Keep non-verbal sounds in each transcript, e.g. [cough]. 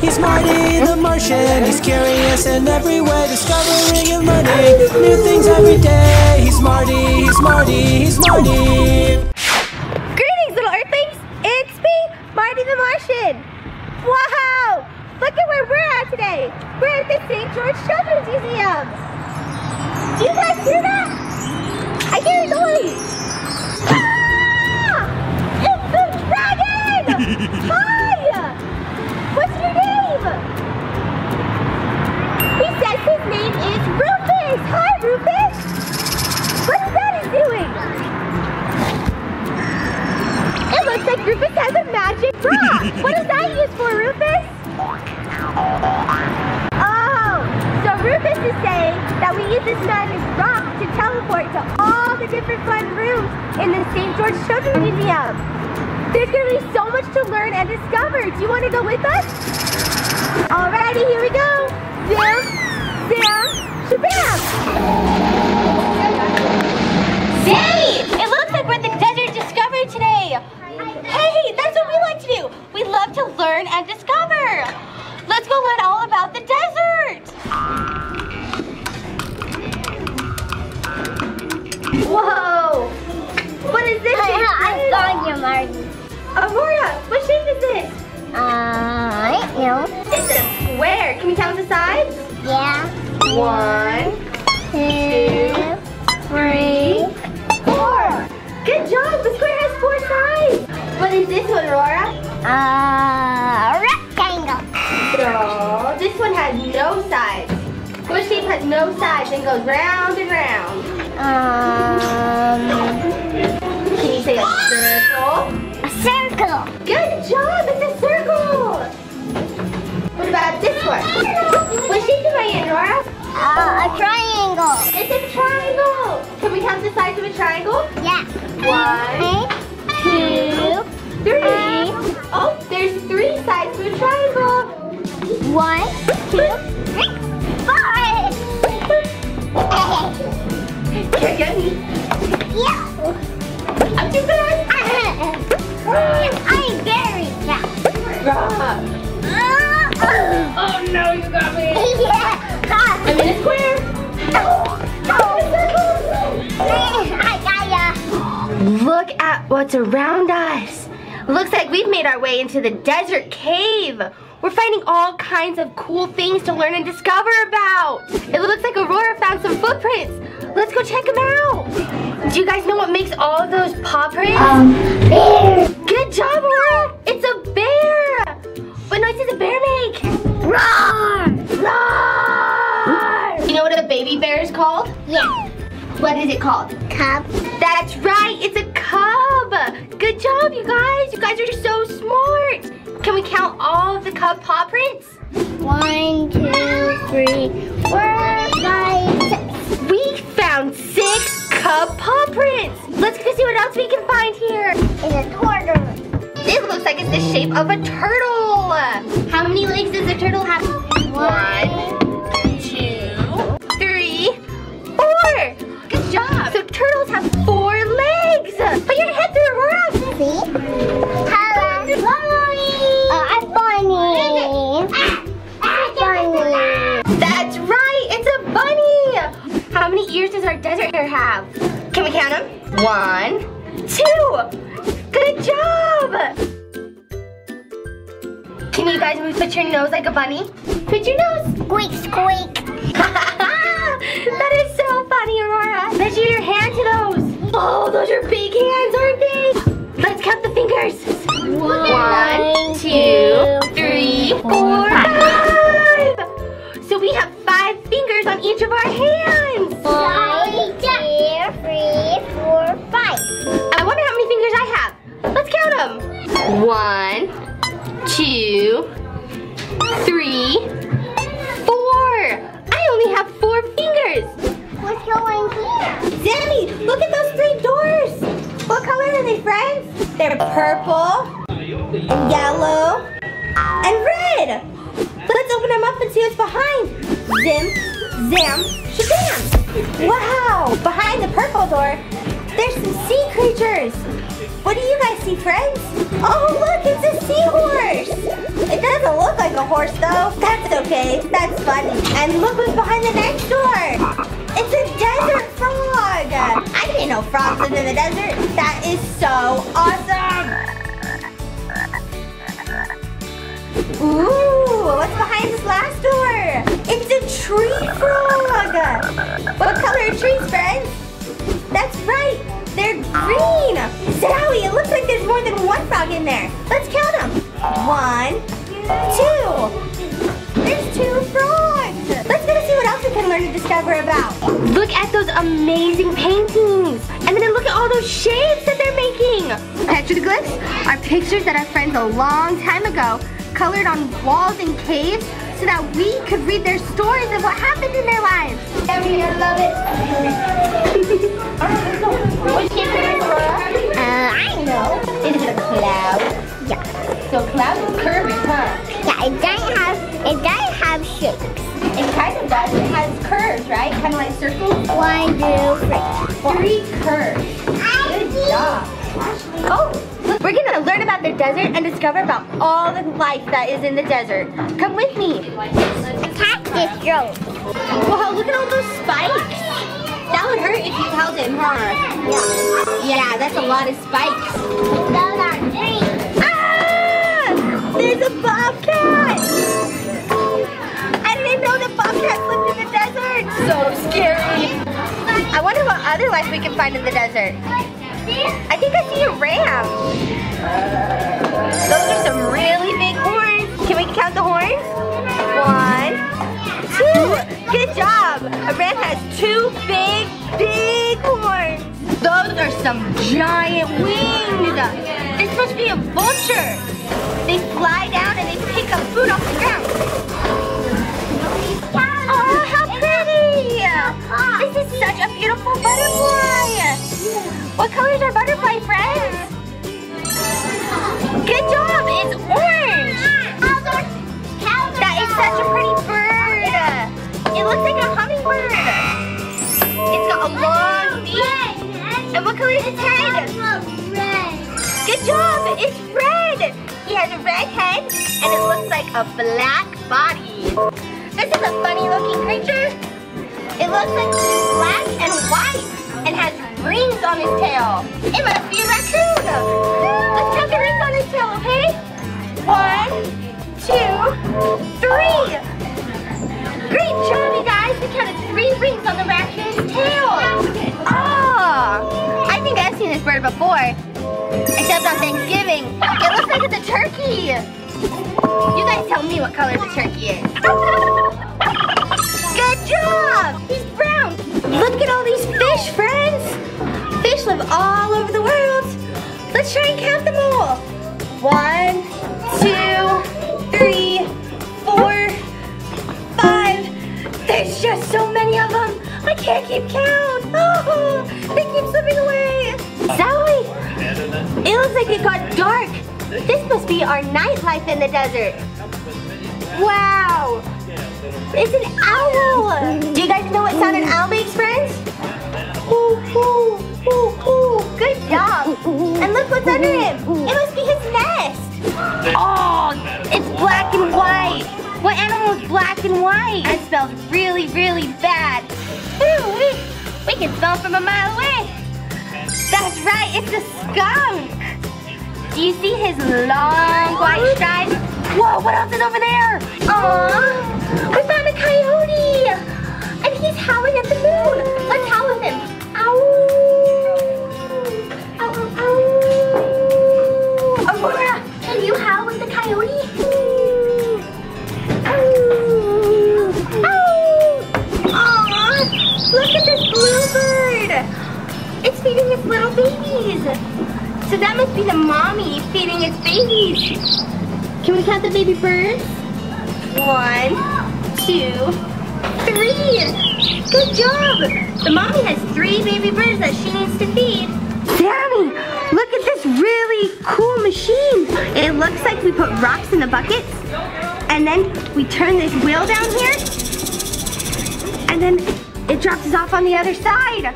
He's Marty the Martian. He's curious in every way, discovering and learning new things every day. He's Marty, he's Marty, he's Marty. Greetings, little Earthlings! It's me, Marty the Martian. Wow! Look at where we're at today. We're at the St. George Children's Museum. Do you guys hear that? In the St. George Children's Museum. There's to be so much to learn and discover. Do you want to go with us? Alrighty, here we go. Zim, zam, shabam. Aurora, what shape is this? Uh, I don't know. It's a square. Can we count the sides? Yeah. One, Two, three, four. Good job. The square has four sides. What is this one, Aurora? uh, rectangle. No. This one has no sides. What shape has no sides and goes round and round? Um, Can you say a circle? Circle. Good job. It's a circle. What about this one? What shape am I in, Aurora? Uh, a triangle. It's a triangle. Can we count the sides of a triangle? Yeah. One, two, three. Oh, there's three sides to a triangle. One, two, three, four. Can't get me. yeah. I'm too fast. I'm very fast. Oh no, you got me. [laughs] Yeah. I'm in a square. I got ya. Look at what's around us. Looks like we've made our way into the desert cave. We're finding all kinds of cool things to learn and discover about. It looks like Aurora found some footprints. Let's go check them out. Do you guys know what makes all those paw prints? Um, bear. Good job, Aurora. It's a bear. What noise does a bear make? Roar. Roar! You know what a baby bear is called? Yeah. What is it called? Cup. That's right, it's a cub. Good job, you guys. You guys are so smart. Can we count all of the cub paw prints? One, two, three, four, paw prints. Let's go see what else we can find here. It's a turtle. This looks like it's the shape of a turtle. How many legs does a turtle have? One, two, Can you guys move, put your nose like a bunny? Put your nose. Squeak, squeak. [laughs] that is so funny, Aurora. Measure your hand to those. Oh, those are big hands, aren't they? Let's count the fingers. One, two, three, four, five. What color are they, friends? They're purple, and yellow, and red. Let's open them up and see what's behind. Zim, zam, shabam. Wow, behind the purple door, there's some sea creatures. What do you guys see, friends? Oh, look, it's a seahorse. It doesn't look like a horse though. That's okay. That's fun. And look what's behind the next door. It's a desert frog. Know frogs in the desert. That is so awesome. Ooh, what's behind this last door? It's a tree frog. What color are trees, friends? That's right. They're green. Zowie, it looks like there's more than one frog in there. Let's count them. One, two. There's two frogs. Let's go see what else we can learn to discover about. Look at those amazing paintings. And then look at all those shapes that they're making. Petroglyphs are pictures that our friends a long time ago colored on walls and caves so that we could read their stories of what happened in their lives. Emily, I love it. Which shape is it, Laura? [laughs] Uh, I know. Is a cloud? Yeah. So clouds are curvy, huh? Yeah, it doesn't have, it doesn't have shapes. It kind of does. It has curves, right? Kind of like circles. One, two, three. Three curves. Good job. Oh, look, we're gonna learn about the desert and discover about all the life that is in the desert. Come with me. Cactus grows. Wow, look at all those spikes. That would hurt if you held him, huh? Yeah, that's a lot of spikes. Scary. I wonder what other life we can find in the desert. I think I see a ram. Those are some really big horns. Can we count the horns? One, two. Good job. A ram has two big, big horns. Those are some giant wings. This must be a vulture. They fly down and they pick up food off the ground. Such a beautiful butterfly. What color is our butterfly, friends? Good job, it's orange. That is such a pretty bird. It looks like a hummingbird. It's got a long beak. And what color is its head? Good job, it's red. He has a red head and it looks like a black body. This is a funny looking creature. It looks like he's black and white and has rings on his tail. It must be a raccoon. Let's count the rings on his tail, okay? One, two, three. Great job, you guys. We counted three rings on the raccoon's tail. Oh, I think I've seen this bird before. Except on Thanksgiving. It looks like it's a turkey. You guys tell me what color the turkey is. [laughs] Job! He's brown. Look at all these fish, friends. Fish live all over the world. Let's try and count them all. One, two, three, four, five. There's just so many of them. I can't keep count. [laughs] Oh, they keep slipping away. Zowie, it looks like it got dark. This must be our nightlife in the desert. Wow. It's an owl. Do you guys know what sound an owl makes, friends? Ooh, ooh, ooh, ooh. Good job. And look what's under him. It must be his nest. Oh, it's black and white. What animal is black and white? That smells really, really bad. Ooh, we, we can smell from a mile away. That's right, it's a skunk. Do you see his long white stripes? Whoa, what else is over there? Aww, we found a coyote. And he's howling at the moon. Let's howl with him. Ow. Ow, ow, ow. Aurora, can you howl with the coyote? Ow. Ow. Aw, look at this bluebird. It's feeding its little babies. So that must be the mommy feeding its babies. Can we count the baby birds? One, two, three. Good job. The mommy has three baby birds that she needs to feed. Sammy, look at this really cool machine. It looks like we put rocks in the buckets and then we turn this wheel down here and then it drops us off on the other side.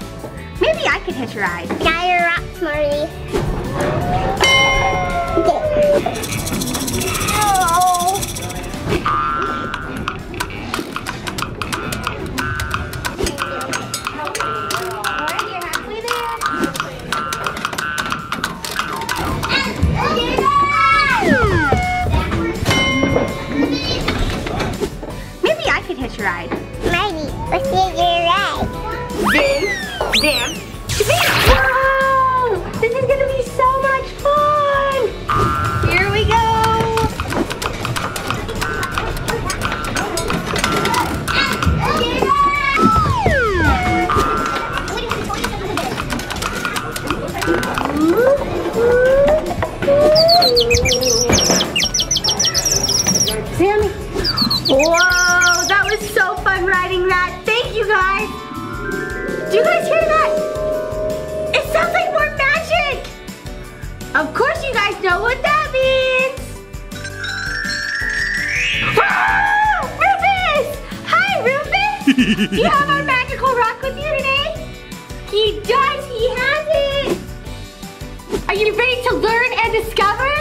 Maybe I could hitch a ride. Now you're up, Marie. Oh, shabam. Whoa! This is gonna be so much fun! Here we go! Sammy. Whoa, that was so fun riding that. Thank you guys. Do you guys hear that? It sounds like more magic. Of course you guys know what that means. Ah, Rufus! Hi, Rufus! [laughs] Do you have our magical rock with you today? He does, he has it. Are you ready to learn and discover?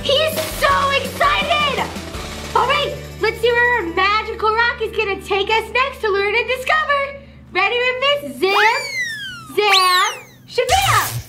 He's so excited! All right, let's see where our magical rock is gonna take us next to learn and discover. Ready, Rufus? Zim, zam, shabam!